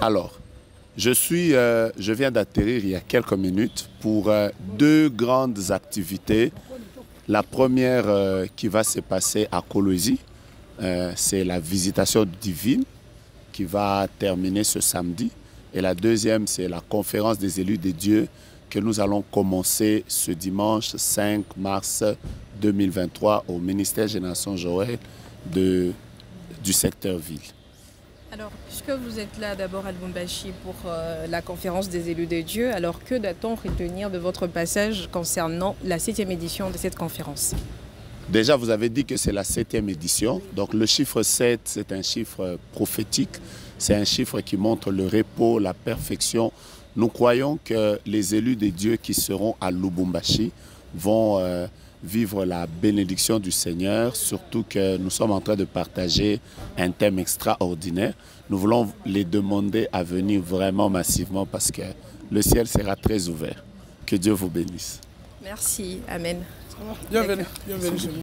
Alors, je, suis, euh, je viens d'atterrir il y a quelques minutes pour euh, deux grandes activités. La première euh, qui va se passer à Colosie, c'est la visitation divine qui va terminer ce samedi. Et la deuxième, c'est la conférence des élus de Dieu que nous allons commencer ce dimanche 5 mars 2023 au ministère Génération Joël du secteur ville. Alors, puisque vous êtes là d'abord à Lubumbashi pour euh, la conférence des élus de Dieu, alors que doit-on retenir de votre passage concernant la septième édition de cette conférence? Déjà, vous avez dit que c'est la septième édition. Donc, le chiffre 7, c'est un chiffre prophétique. C'est un chiffre qui montre le repos, la perfection. Nous croyons que les élus de Dieu qui seront à Lubumbashi vont... Euh, vivre la bénédiction du Seigneur, surtout que nous sommes en train de partager un thème extraordinaire. Nous voulons les demander à venir vraiment massivement parce que le ciel sera très ouvert. Que Dieu vous bénisse. Merci. Amen. Bienvenue. Bienvenue.